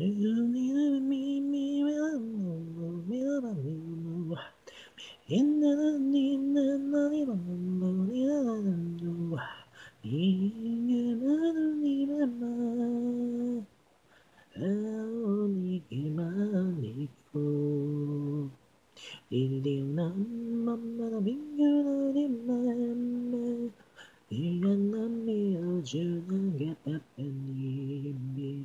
You and me, you and get up and leave me.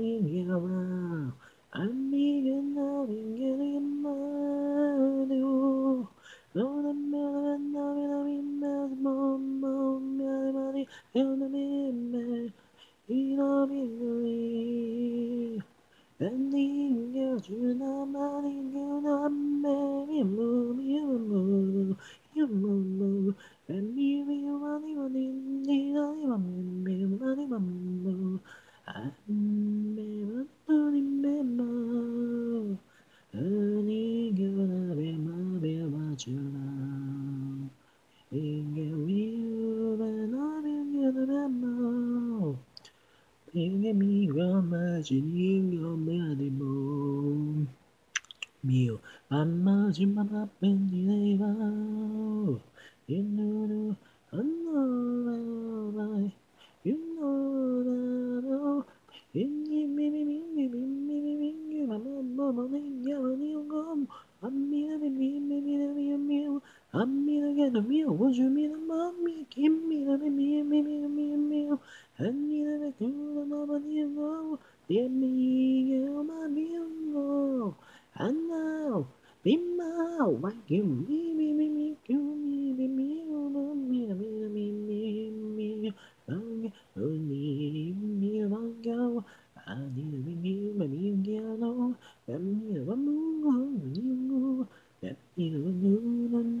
me 이러미리 안니여 주나마니여 남매 유무유무 유무무 안미리와니와니니라니와미리와니와무 안매만또니매마 은이겨나베마베와주라 이겨위우 imagining your animal. Mio, imagine my pendilevo. You know, I know, you know, you know, I'm me, me, me, me, me, you mean me, me, me, me me, me, me, me, you make me, me, me, me, me, me, me, me, you make me, me, me, me, me, me, me, me, you make me, me, me, me, me, me, me, me, you make me, me, me, me, me, me, me, me, you make me, me, me, me, me, me, me, me, you make me, me, me, me, me, me, me, me, you make me, me, me, me, me, me, me, me, you make me, me, me, me, me, me, me, me, you make me, me, me, me, me, me, me, me, you make me, me, me, me, me, me, me, me, a good me, me, me, my me, and now, be my, why you me, me, me, me, you me, me, me, me, me, me, me, me, me, me, me, one go. I need a me, me, me, me, no, let me a you, let me a move,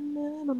na, na,